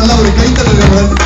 நல்ல ஒரு கைத்தட்டலுடன்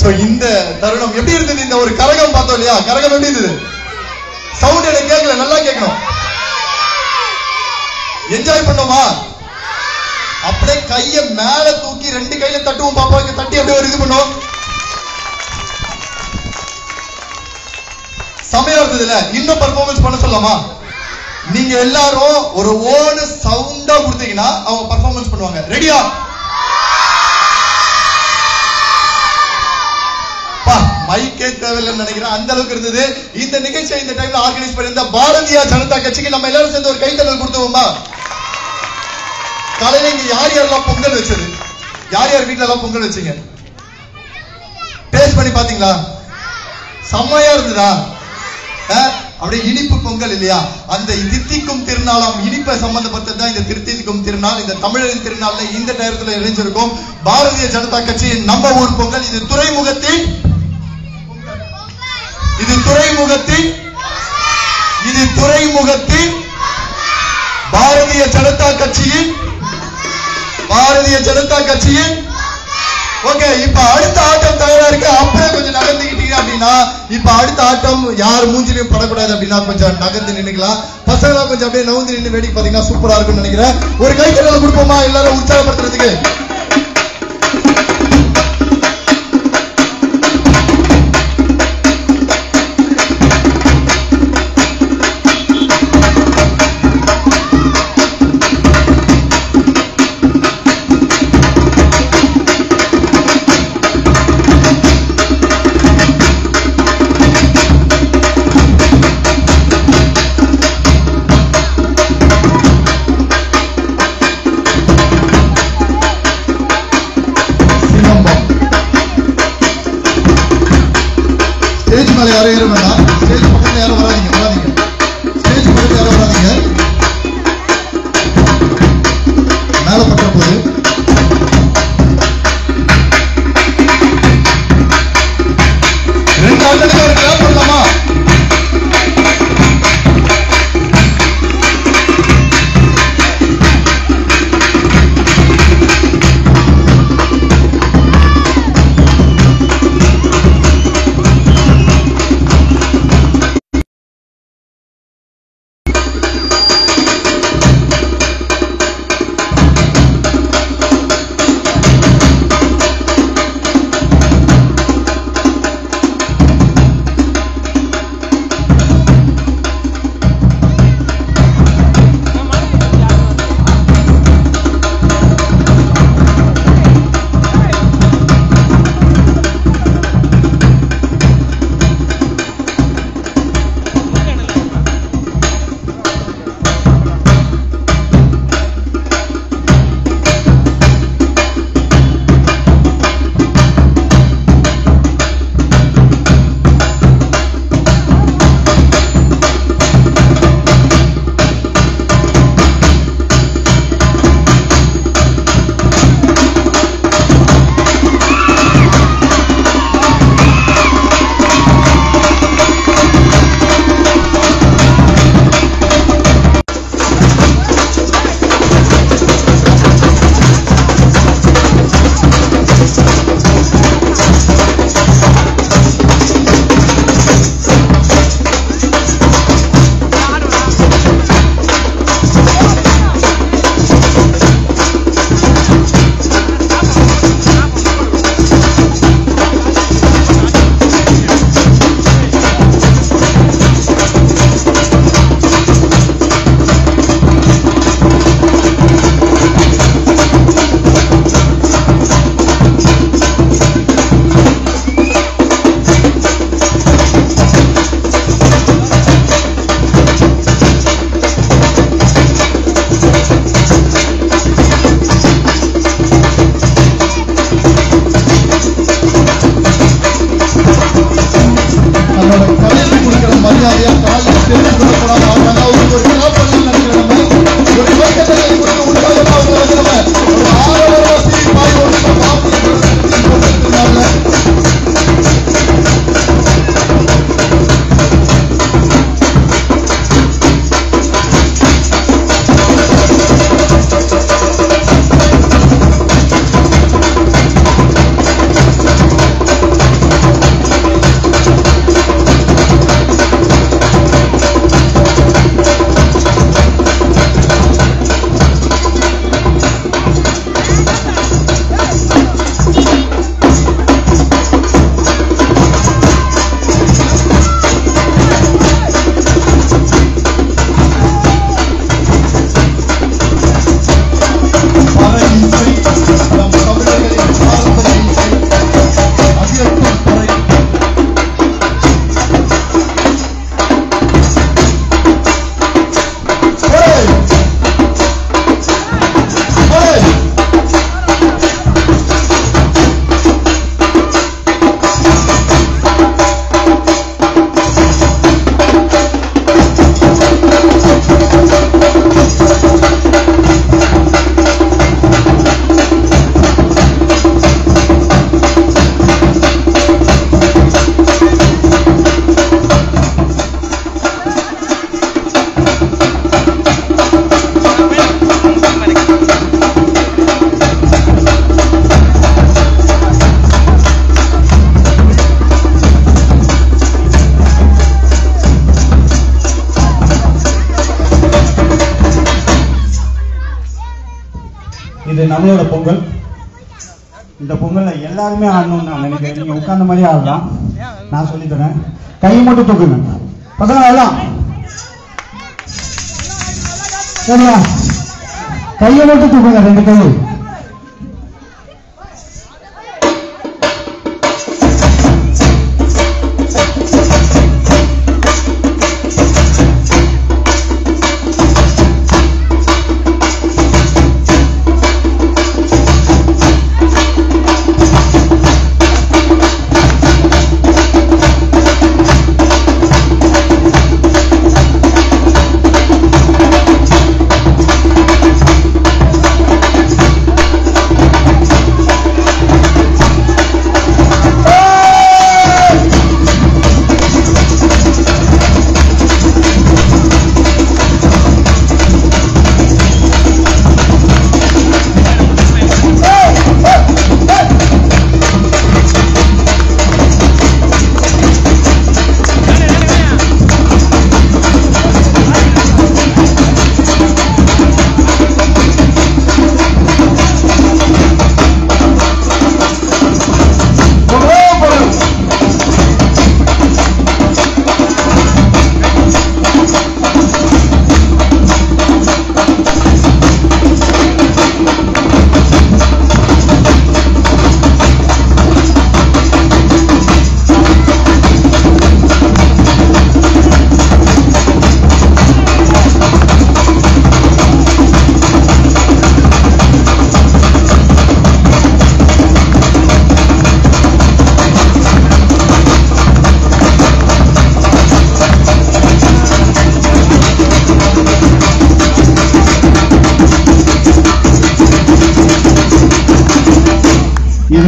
சோ இந்த தருணம் எப்படி இருந்தது? இந்த ஒரு கரகம் பார்த்தோம் இல்லையா? கரகம் எப்படி இருந்தது? சவுண்ட் எனக்கு கேட்கல? நல்லா கேட்கணும். என்ஜாய் பண்ணோமா? அப்படியே கைய மேல தூக்கி ரெண்டு கையில தட்டுவோம். பாப்பா இங்க தட்டி அப்படியே ஒரு இது பண்ணுவோம். செமையா இருந்ததுல? இன்னும் பர்ஃபார்மன்ஸ் பண்ண சொல்லலாமா? நீங்க எல்லாரும் ஒரு ஓடு சவுண்டா கொடுத்தீங்கன்னா அவங்க பர்ஃபார்மன்ஸ் பண்ணுவாங்க. ரெடியா ஐக்கிய மைக்கே தேவையில்லைன்னு நினைக்கிறேன். அந்த அளவுக்கு இருந்தது. இந்த நிகழ்ச்சியை இந்த டைம்ல ஆர்கனைஸ் பண்ணியிருந்த பாரதிய ஜனதா கட்சிக்கு நம்ம எல்லாரும் சேர்ந்து ஒரு கைத்தட்டல் கொடுத்துவோமா காலையில இங்க யார் யாரெல்லாம் பொங்கல் வச்சது? யார் யார் வீட்டுல எல்லாம் பொங்கல் வச்சீங்க? டேஸ்ட் பண்ணி பாத்தீங்களா செம்மையா இருந்ததா? அஹ், அப்படியே இனிப்பு பொங்கல் இல்லையா? அந்த தித்திக்கும் திருநாளாம் இனிப்பை சம்பந்தப்பட்டது தான் இந்த திருத்திக்கும் திருநாள். இந்த தமிழரின் திருநாள்ல இந்த நேரத்தில் இணைஞ்சிருக்கும் பாரதிய ஜனதா கட்சியின் நம்ம ஊர் பொங்கல். இது துறைமுகத்தின் இது துறைமுகத்தின் இது துறைமுகத்தின் பாரதிய ஜனதா கட்சியின் பாரதிய ஜனதா கட்சியின். ஓகே இப்ப அடுத்த ஆட்டம் தயாரா இருக்கு. அப்படியே கொஞ்சம் நகர்ந்துக்கிட்டீங்க அப்படின்னா இப்ப அடுத்த ஆட்டம் யார் மூஞ்சிலையும் படக்கூடாது அப்படின்னா கொஞ்சம் நகர்ந்து நின்னுக்கலாம். பசங்க கொஞ்சம் அப்படியே நவுந்து நின்று வேடிக்கை பாத்தீங்கன்னா சூப்பரா இருக்கும்னு நினைக்கிறேன். ஒரு கை கொடுப்போமா? எல்லாரும் உற்சாகப்படுத்துறதுக்கு. não, não, não, não. குழந்தையோட பொங்கல். இந்த பொங்கல்ல எல்லாருமே ஆடணும்னு நான் நினைக்கிறேன். நீங்க உட்கார்ந்த மாதிரி ஆடலாம். நான் சொல்லி தரேன். கையை மட்டும் தூக்குங்க. பசங்க எல்லாம். சரியா? கையை மட்டும் தூக்குங்க ரெண்டு கையை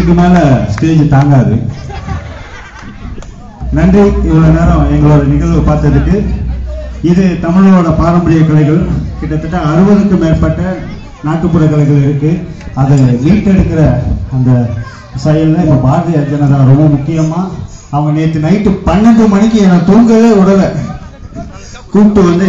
இதுக்கு மேல ஸ்டேஜ் தாங்காது. நன்றி இவ்வளவு நேரம் எங்களோட நிகழ்வு பார்த்ததுக்கு. இது தமிழோட பாரம்பரிய கலைகள். கிட்டத்தட்ட அறுபதுக்கும் மேற்பட்ட நாட்டுப்புற கலைகள் இருக்கு. அதை மீட்டெடுக்கிற அந்த செயல்ல இப்ப பாரதிய ஜனதா ரொம்ப முக்கியமா அவங்க நேற்று நைட்டு பன்னெண்டு மணிக்கு என்னை தூங்கவே விடலை. கூப்பிட்டு வந்து